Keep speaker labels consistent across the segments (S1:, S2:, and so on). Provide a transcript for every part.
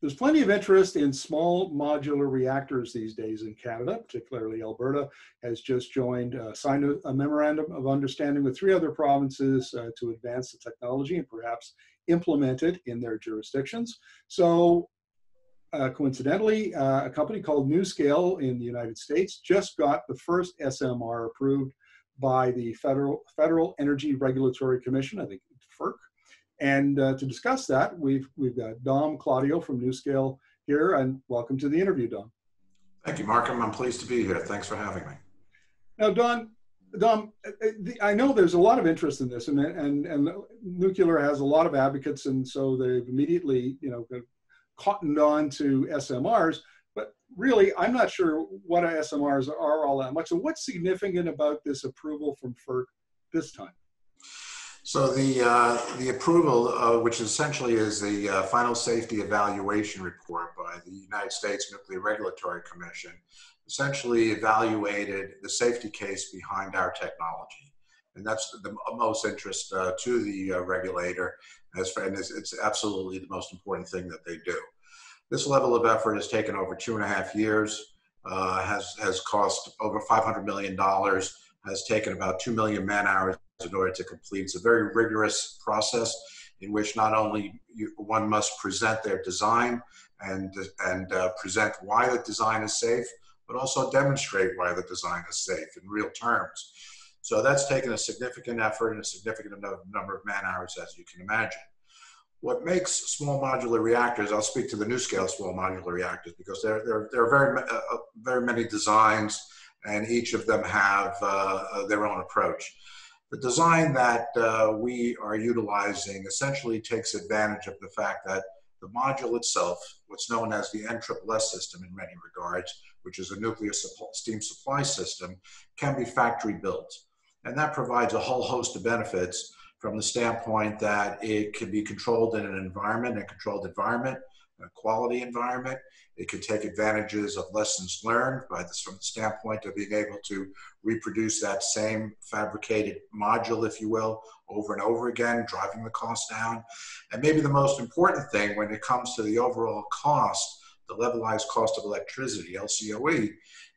S1: there's plenty of interest in small modular reactors these days in Canada, particularly Alberta has just joined, uh, signed a, a, memorandum of understanding with three other provinces uh, to advance the technology and perhaps implement it in their jurisdictions. So uh, coincidentally, uh, a company called NuScale in the United States just got the first SMR approved by the Federal, Federal Energy Regulatory Commission, I think FERC, and uh, to discuss that, we've, we've got Dom Claudio from NuScale here, and welcome to the interview, Dom.
S2: Thank you, Markham. I'm pleased to be here. Thanks for having me.
S1: Now, Don, Dom, uh, uh, I know there's a lot of interest in this, and, and, and nuclear has a lot of advocates, and so they've immediately, you know, cottoned on to SMRs. But really, I'm not sure what SMRs are all that much. So, what's significant about this approval from FERC this time?
S2: So the uh, the approval, uh, which essentially is the uh, final safety evaluation report by the United States Nuclear Regulatory Commission, essentially evaluated the safety case behind our technology, and that's the most interest uh, to the uh, regulator. As for, and it's, it's absolutely the most important thing that they do. This level of effort has taken over two and a half years, uh, has has cost over 500 million dollars, has taken about two million man hours in order to complete. It's a very rigorous process in which not only you, one must present their design and, and uh, present why the design is safe, but also demonstrate why the design is safe in real terms. So that's taken a significant effort and a significant number of man hours, as you can imagine. What makes small modular reactors, I'll speak to the NuScale small modular reactors because there, there, there are very, uh, uh, very many designs and each of them have uh, uh their own approach. The design that uh, we are utilizing essentially takes advantage of the fact that the module itself, what's known as the NSSS system in many regards, which is a nuclear steam supply system, can be factory built. And that provides a whole host of benefits from the standpoint that it can be controlled in an environment, a controlled environment, a quality environment. It can take advantages of lessons learned by this from the standpoint of being able to reproduce that same fabricated module, if you will, over and over again, driving the cost down. And maybe the most important thing when it comes to the overall cost, the levelized cost of electricity, LCOE,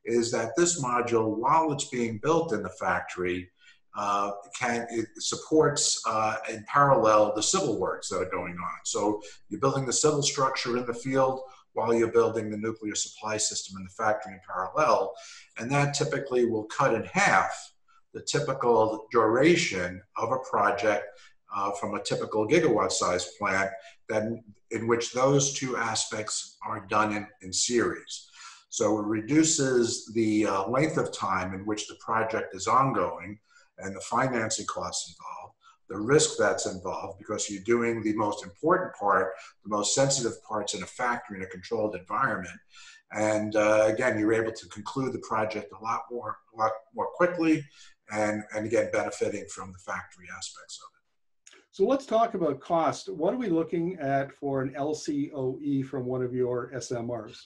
S2: is that this module, while it's being built in the factory, uh, can it supports uh, in parallel the civil works that are going on. So you're building the civil structure in the field while you're building the nuclear supply system in the factory in parallel, and that typically will cut in half the typical duration of a project uh, from a typical gigawatt size plant that in which those two aspects are done in, in series. So it reduces the uh, length of time in which the project is ongoing and the financing costs involved, the risk that's involved because you're doing the most important part, the most sensitive parts in a factory in a controlled environment. And uh, again, you're able to conclude the project a lot more, a lot more quickly and, and again, benefiting from the factory aspects of it.
S1: So let's talk about cost. What are we looking at for an LCOE from one of your SMRs?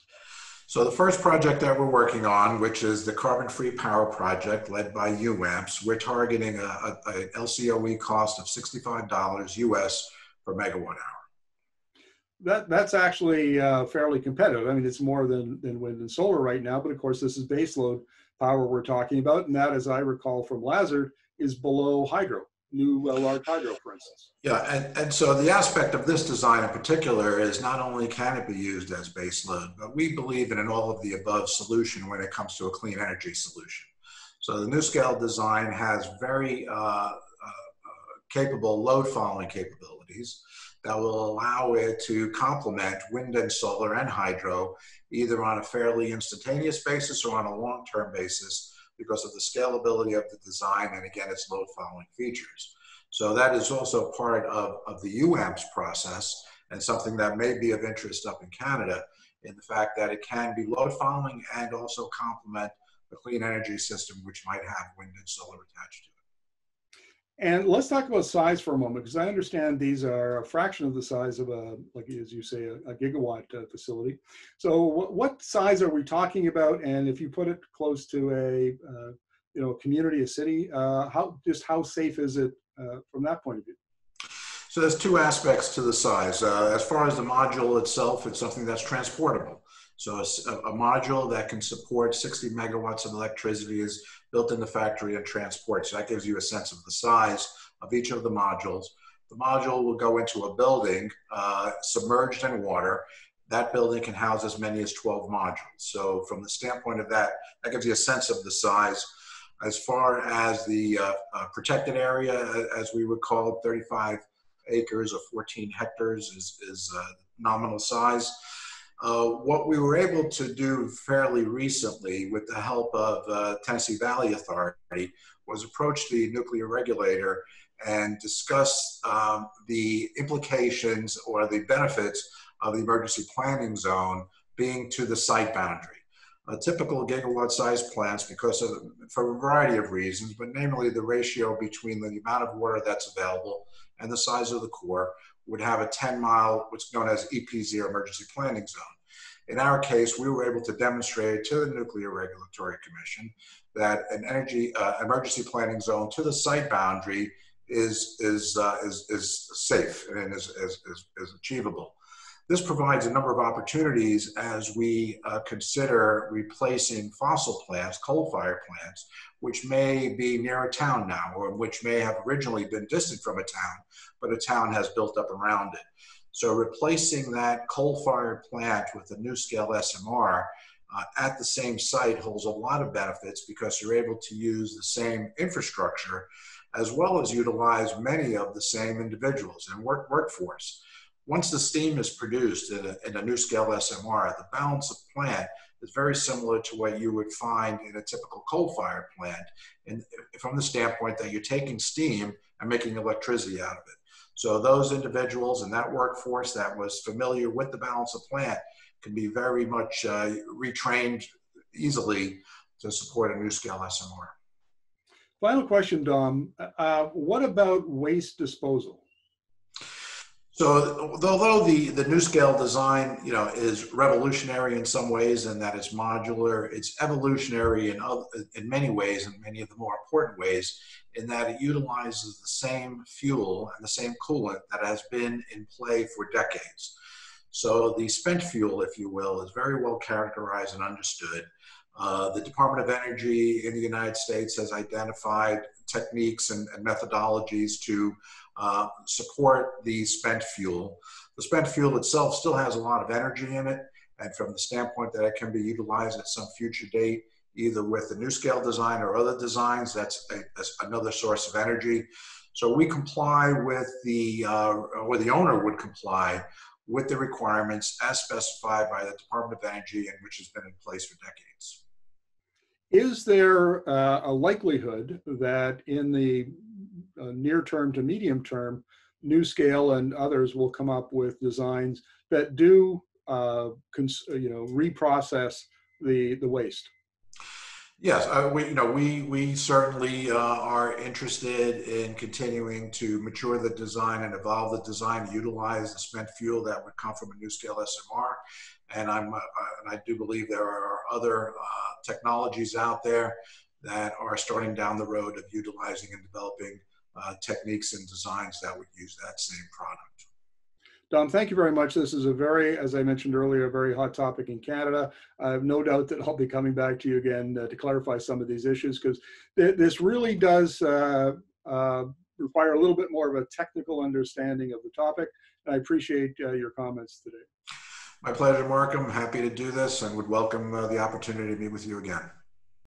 S2: So the first project that we're working on, which is the carbon-free power project led by UAMPS, we're targeting a, a, a LCOE cost of $65 US per megawatt hour.
S1: That, that's actually uh, fairly competitive. I mean, it's more than, than wind and solar right now, but of course this is baseload power we're talking about. And that, as I recall from Lazard, is below hydro new uh, large hydro, for instance.
S2: Yeah, and, and so the aspect of this design in particular is not only can it be used as baseload, but we believe in an all of the above solution when it comes to a clean energy solution. So the NuScale design has very uh, uh, capable load following capabilities that will allow it to complement wind and solar and hydro either on a fairly instantaneous basis or on a long-term basis because of the scalability of the design and again, its load following features. So that is also part of, of the UAMPS process and something that may be of interest up in Canada in the fact that it can be load following and also complement the clean energy system, which might have wind and solar attached to it.
S1: And let's talk about size for a moment, because I understand these are a fraction of the size of a, like as you say, a, a gigawatt uh, facility. So what, what, size are we talking about? And if you put it close to a, uh, you know, a community, a city, uh, how just how safe is it uh, from that point of view?
S2: So there's two aspects to the size. Uh, as far as the module itself, it's something that's transportable. So a, a, module that can support 60 megawatts of electricity is built in the factory and transported. So that gives you a sense of the size of each of the modules. The module will go into a building uh, submerged in water. That building can house as many as 12 modules. So from the standpoint of that, that gives you a sense of the size. As far as the uh, uh, protected area, as we would call it, 35 acres or 14 hectares is, is uh, nominal size. Uh, what we were able to do fairly recently with the help of uh, Tennessee Valley Authority was approach the nuclear regulator and discuss um, the implications or the benefits of the emergency planning zone being to the site boundary. A typical gigawatt sized plants, because of, for a variety of reasons, but namely the ratio between the amount of water that's available and the size of the core, would have a 10 mile, what's known as EPZ emergency planning zone. In our case, we were able to demonstrate to the Nuclear Regulatory Commission that an energy uh, emergency planning zone to the site boundary is, is, uh, is, is safe and is, is, is, is, achievable. This provides a number of opportunities as we uh, consider replacing fossil plants, coal-fired plants, which may be near a town now, or which may have originally been distant from a town, but a town has built up around it. So replacing that coal-fired plant with a NuScale SMR uh, at the same site holds a lot of benefits because you're able to use the same infrastructure as well as utilize many of the same individuals and work workforce. Once the steam is produced in a, in a NuScale SMR, the balance of plant is very similar to what you would find in a typical coal-fired plant and from the standpoint that you're taking steam and making electricity out of it. So those individuals and that workforce that was familiar with the balance of plant can be very much uh, retrained easily to support a NuScale SMR.
S1: Final question, Dom. Uh, what about waste disposal?
S2: So although the, the NuScale design, you know, is revolutionary in some ways and that it's modular, it's evolutionary in, other, in many ways and many of the more important ways in that it utilizes the same fuel and the same coolant that has been in play for decades. So the spent fuel, if you will, is very well characterized and understood. Uh, the Department of Energy in the United States has identified techniques and, and methodologies to uh, support the spent fuel. The spent fuel itself still has a lot of energy in it, and from the standpoint that it can be utilized at some future date, either with the NuScale design or other designs, that's, a, that's another source of energy. So we comply with the, uh, or the owner would comply with the requirements as specified by the Department of Energy and which has been in place for decades.
S1: Is there uh, a likelihood that in the uh, near term to medium term, NuScale and others will come up with designs that do, uh, you know, reprocess the the waste?
S2: Yes, uh, we you know we we certainly uh, are interested in continuing to mature the design and evolve the design, to utilize the spent fuel that would come from a NuScale SMR, and I'm uh, and I do believe there are other uh, technologies out there that are starting down the road of utilizing and developing uh, techniques and designs that would use that same product.
S1: Dom, thank you very much. This is a very, as I mentioned earlier, a very hot topic in Canada. I have no doubt that I'll be coming back to you again uh, to clarify some of these issues because th this really does uh, uh, require a little bit more of a technical understanding of the topic. I appreciate uh, your comments today.
S2: My pleasure, Mark. I'm happy to do this and would welcome uh, the opportunity to meet with you again.